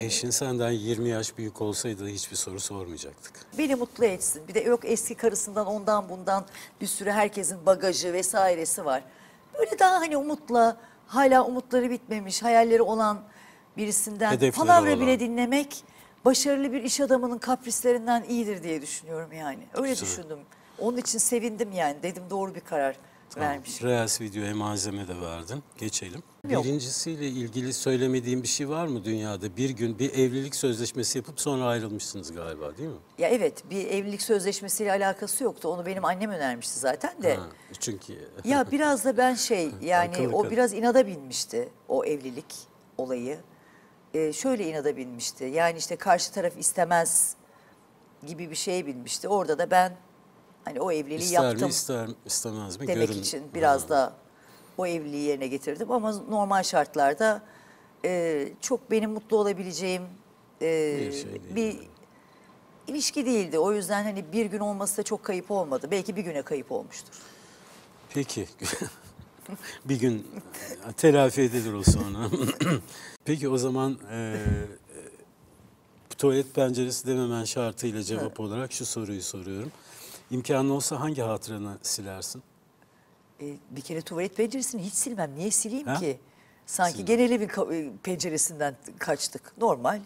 Eşin senden 20 yaş büyük olsaydı hiçbir soru sormayacaktık. Beni mutlu etsin. Bir de yok eski karısından ondan bundan bir sürü herkesin bagajı vesairesi var. Böyle daha hani umutla hala umutları bitmemiş hayalleri olan birisinden Hedefleri palavra olan. bile dinlemek başarılı bir iş adamının kaprislerinden iyidir diye düşünüyorum yani. Öyle Güzel. düşündüm. Onun için sevindim yani. Dedim doğru bir karar vermiş. Reels videoya malzeme de verdin. Geçelim. Yok. Birincisiyle ilgili söylemediğin bir şey var mı dünyada? Bir gün bir evlilik sözleşmesi yapıp sonra ayrılmışsınız galiba değil mi? Ya evet bir evlilik sözleşmesiyle alakası yoktu. Onu benim annem önermişti zaten de. Ha, çünkü Ya biraz da ben şey yani Akıllı o kadın. biraz inada binmişti o evlilik olayı. Ee, şöyle inada binmişti. Yani işte karşı taraf istemez gibi bir şeye binmişti. Orada da ben hani o evliliği ister yaptım mi ister istemez mi? demek Görün- için biraz Ha. da o evliliği yerine getirdim. Ama normal şartlarda e, çok benim mutlu olabileceğim e, Bir şey değil, bir evet. ilişki değildi. O yüzden hani bir gün olması da çok kayıp olmadı. Belki bir güne kayıp olmuştur. Peki. bir gün e, telafi edilir o sonra. Peki o zaman e, e, tuvalet penceresi dememen şartıyla cevap olarak şu soruyu soruyorum. İmkanın olsa hangi hatıranı silersin? E, bir kere tuvalet penceresini hiç silmem. Niye sileyim Ha? ki? Sanki Silmem. genel evin penceresinden kaçtık. Normal.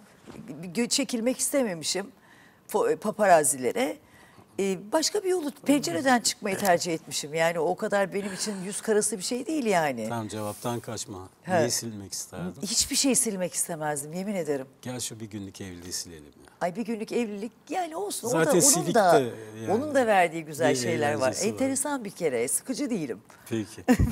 Çekilmek istememişim e, paparazilere. E, başka bir yolu pencereden çıkmayı tercih etmişim. Yani o kadar benim için yüz karası bir şey değil yani. Tam cevaptan kaçma. He. Neyi silmek isterdin? Hiçbir şey silmek istemezdim yemin ederim. Gel şu bir günlük evliliği silelim ya. Ay bir günlük evlilik yani olsun. o Zaten da, onun da, yani onun da verdiği güzel bir şeyler var. var. Enteresan bir kere. Sıkıcı değilim. Peki.